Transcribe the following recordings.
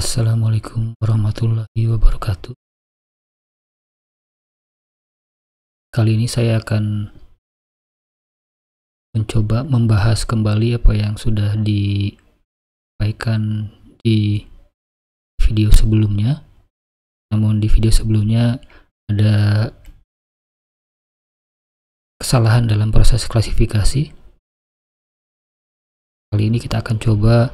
Assalamualaikum warahmatullahi wabarakatuh. Kali ini saya akan mencoba membahas kembali apa yang sudah disampaikan di video sebelumnya. Namun di video sebelumnya ada kesalahan dalam proses klasifikasi. Kali ini kita akan coba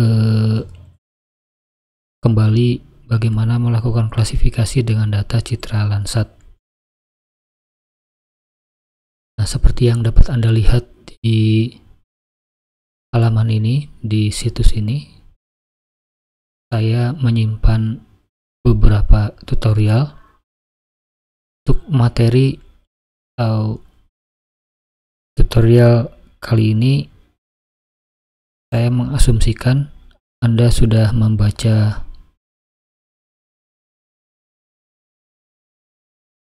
eh, kembali bagaimana melakukan klasifikasi dengan data citra Landsat. Nah, seperti yang dapat Anda lihat di halaman ini, di situs ini, saya menyimpan beberapa tutorial untuk materi atau tutorial kali ini saya mengasumsikan Anda sudah membaca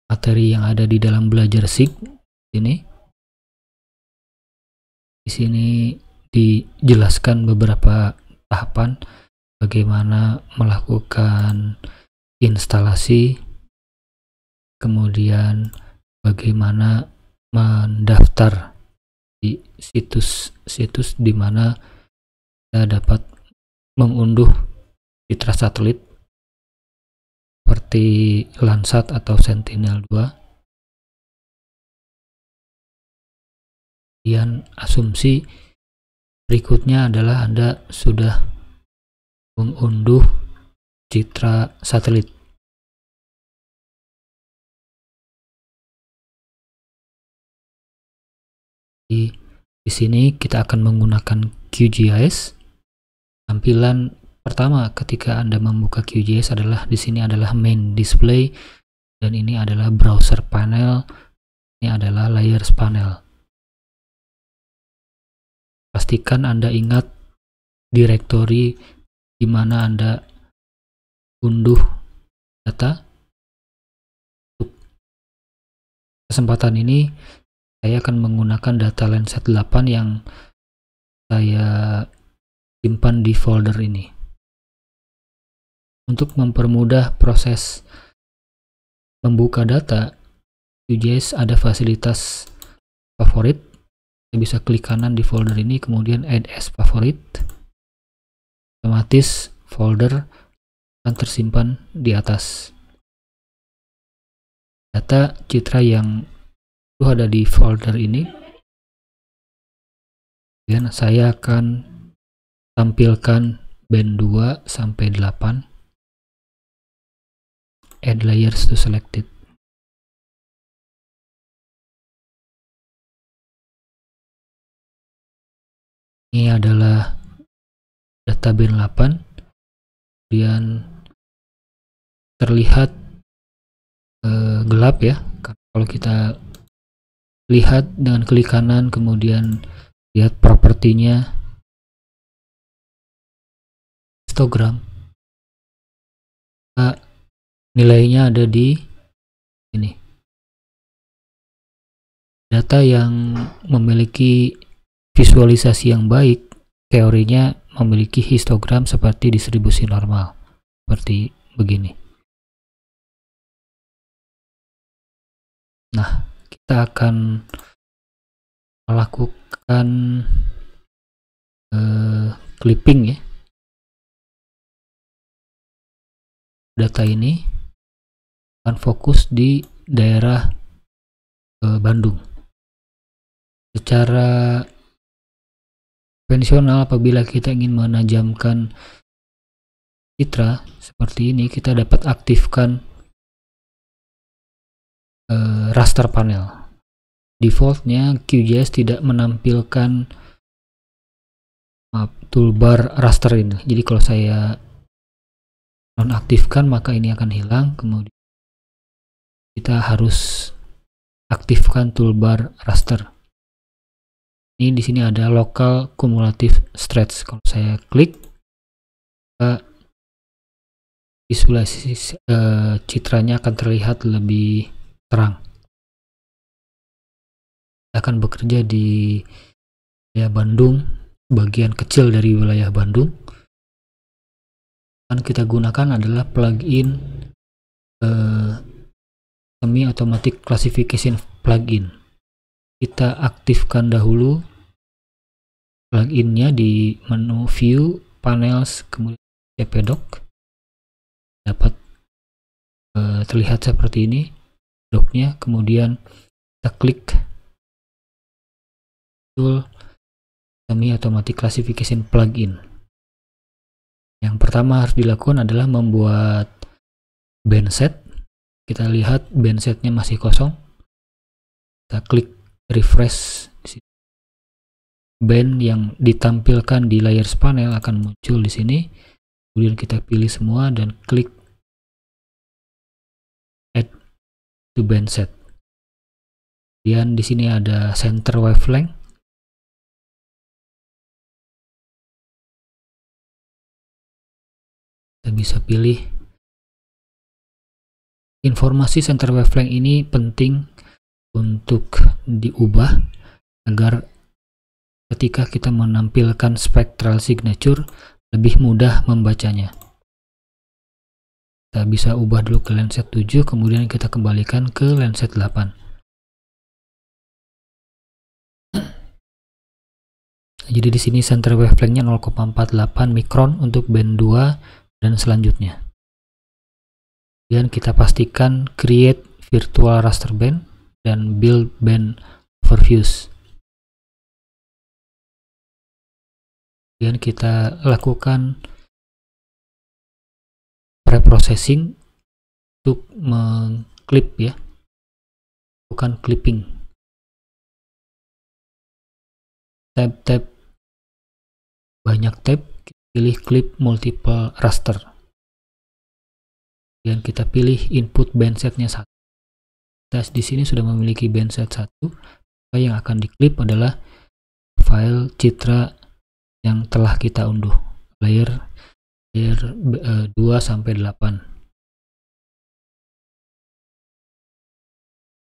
materi yang ada di dalam belajar SIG ini di sini dijelaskan beberapa tahapan bagaimana melakukan instalasi kemudian bagaimana mendaftar di situs-situs di mana kita dapat mengunduh citra satelit seperti Landsat atau Sentinel-2 kemudian asumsi berikutnya adalah Anda sudah mengunduh citra satelit. Di, di sini kita akan menggunakan QGIS. Tampilan pertama ketika Anda membuka QGIS adalah di sini adalah main display dan ini adalah browser panel, ini adalah layers panel pastikan Anda ingat direktori di mana Anda unduh data. kesempatan ini saya akan menggunakan data Landsat 8 yang saya simpan di folder ini. Untuk mempermudah proses membuka data, QGIS ada fasilitas favorit. Saya bisa klik kanan di folder ini kemudian add as favorit. Otomatis folder akan tersimpan di atas. Data citra yang itu ada di folder ini. Dan saya akan tampilkan band 2 sampai 8 add layers to selected ini adalah data bin 8 kemudian terlihat eh, gelap ya. Kalau kita lihat dengan klik kanan kemudian lihat propertinya. Histogram. Nah, nilainya ada di ini. Data yang memiliki visualisasi yang baik teorinya memiliki histogram seperti distribusi normal. Seperti begini. Nah kita akan melakukan uh, clipping ya. Data ini akan fokus di daerah uh, Bandung. Secara konvensional apabila kita ingin menajamkan citra seperti ini kita dapat aktifkan uh, raster panel. Defaultnya QGIS tidak menampilkan maaf, toolbar raster ini. Jadi kalau saya nonaktifkan maka ini akan hilang. Kemudian kita harus aktifkan toolbar raster. Ini di sini ada local cumulative stretch. Kalau saya klik uh, visualisasi uh, citranya akan terlihat lebih terang. Akan bekerja di wilayah Bandung bagian kecil dari wilayah Bandung. Akan kita gunakan adalah plugin uh, semi automatic classification plugin. Kita aktifkan dahulu pluginnya di menu view panels kemudian cpdoc dapat uh, terlihat seperti ini doknya kemudian kita klik tool. Semi automatic classification plugin. Yang pertama harus dilakukan adalah membuat band set kita lihat band setnya masih kosong. Kita klik refresh band yang ditampilkan di layers panel akan muncul di sini. Kemudian kita pilih semua dan klik add to band set. Kemudian di sini ada center wavelength. Kita bisa pilih informasi center wavelength ini penting untuk diubah agar ketika kita menampilkan spectral signature lebih mudah membacanya kita bisa ubah dulu ke lenset 7 kemudian kita kembalikan ke lenset 8 jadi di sini center wavelengthnya 0,48 mikron untuk band 2 dan selanjutnya. Kemudian kita pastikan create virtual raster band dan build band overviews. Kemudian kita lakukan preprocessing untuk mengklip ya, bukan clipping. Tab-tab banyak tab pilih clip multiple raster dan kita pilih input bandsetnya satu. Kita di sini sudah memiliki bandset satu. Yang akan diklip adalah file citra yang telah kita unduh. Layer layer uh, 2 sampai 8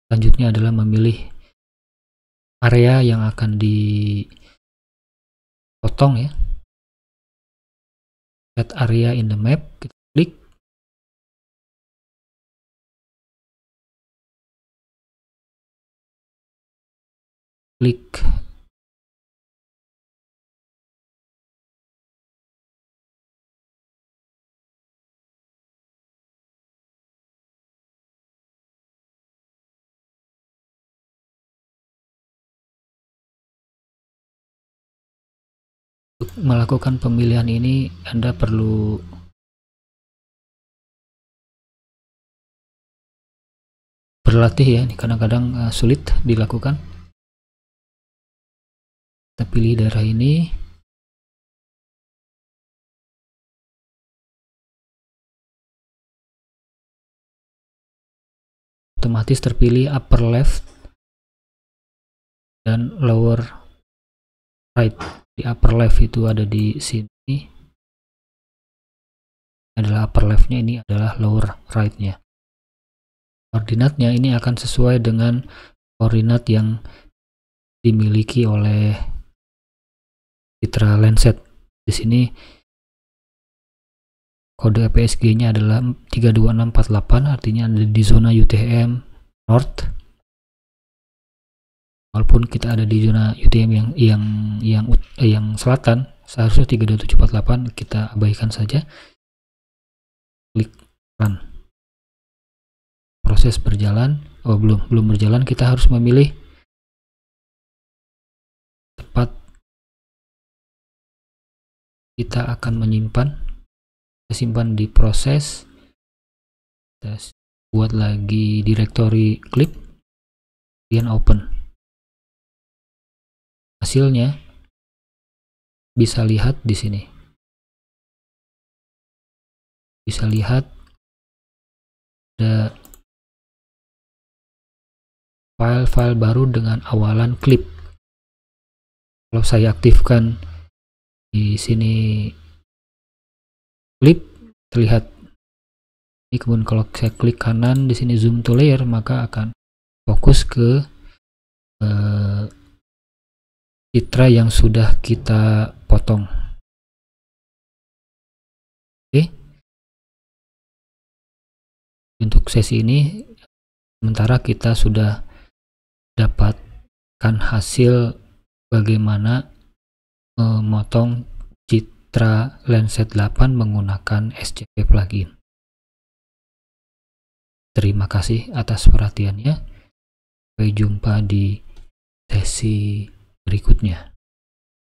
selanjutnya adalah memilih area yang akan dipotong ya. Set area in the map. kita klik. Melakukan pemilihan ini Anda perlu berlatih ya. Kadang-kadang uh, sulit dilakukan kita pilih daerah ini otomatis terpilih upper left dan lower right. Di upper left itu ada di sini. Adalah upper leftnya ini adalah lower rightnya. Koordinatnya ini akan sesuai dengan koordinat yang dimiliki oleh citra Lenset di sini kode APSG nya adalah 32648 artinya ada di zona UTM North. Walaupun kita ada di zona UTM yang yang yang eh, yang selatan seharusnya 32748 kita abaikan saja. Klik run. Proses berjalan oh belum belum berjalan. Kita harus memilih kita akan menyimpan kita simpan di proses kita buat lagi directory clip kemudian open Hasilnya bisa lihat di sini. Bisa lihat ada file-file baru dengan awalan klip. Kalau saya aktifkan di sini klip terlihat ini kemudian kalau saya klik kanan di sini zoom to layer maka akan fokus ke eh, citra yang sudah kita potong. Oke. untuk sesi ini sementara kita sudah dapatkan hasil bagaimana memotong citra Lenset 8 menggunakan SCP plugin. Terima kasih atas perhatiannya. Sampai jumpa di sesi berikutnya.